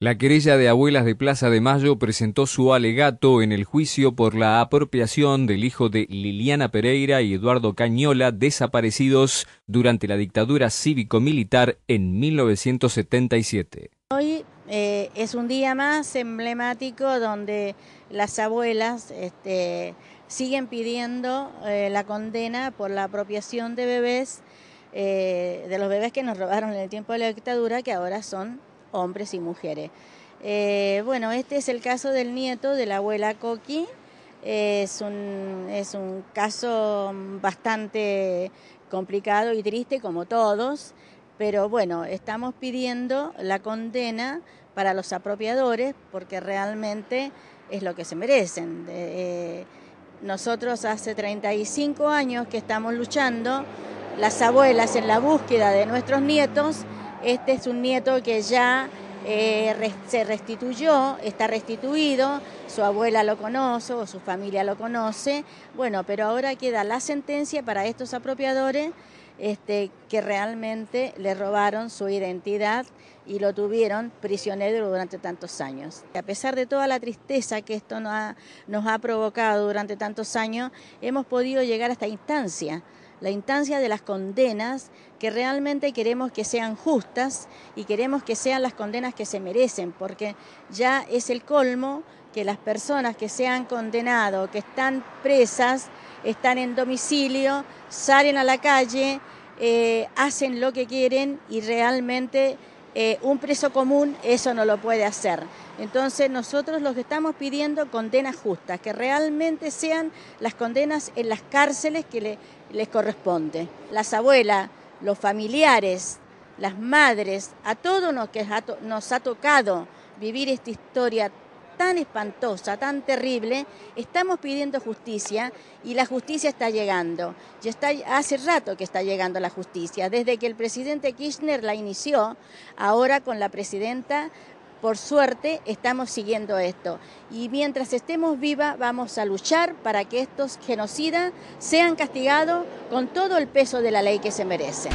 La querella de abuelas de Plaza de Mayo presentó su alegato en el juicio por la apropiación del hijo de Liliana Pereira y Eduardo Cañola desaparecidos durante la dictadura cívico-militar en 1977. Hoy eh, es un día más emblemático donde las abuelas este, siguen pidiendo eh, la condena por la apropiación de bebés, eh, de los bebés que nos robaron en el tiempo de la dictadura, que ahora son hombres y mujeres. Eh, bueno, este es el caso del nieto de la abuela Coqui. es, un, es un caso bastante complicado y triste como todos, pero bueno, estamos pidiendo la condena para los apropiadores porque realmente es lo que se merecen. Eh, nosotros hace 35 años que estamos luchando, las abuelas en la búsqueda de nuestros nietos, este es un nieto que ya eh, se restituyó, está restituido, su abuela lo conoce o su familia lo conoce, bueno, pero ahora queda la sentencia para estos apropiadores este, que realmente le robaron su identidad y lo tuvieron prisionero durante tantos años. A pesar de toda la tristeza que esto nos ha, nos ha provocado durante tantos años, hemos podido llegar a esta instancia la instancia de las condenas que realmente queremos que sean justas y queremos que sean las condenas que se merecen, porque ya es el colmo que las personas que se han condenado, que están presas, están en domicilio, salen a la calle, eh, hacen lo que quieren y realmente eh, un preso común eso no lo puede hacer. Entonces nosotros lo que estamos pidiendo condenas justas, que realmente sean las condenas en las cárceles que les corresponde. Las abuelas, los familiares, las madres, a todos los que nos ha tocado vivir esta historia tan espantosa, tan terrible, estamos pidiendo justicia y la justicia está llegando. Ya está, hace rato que está llegando la justicia, desde que el presidente Kirchner la inició, ahora con la presidenta por suerte estamos siguiendo esto y mientras estemos vivas vamos a luchar para que estos genocidas sean castigados con todo el peso de la ley que se merecen.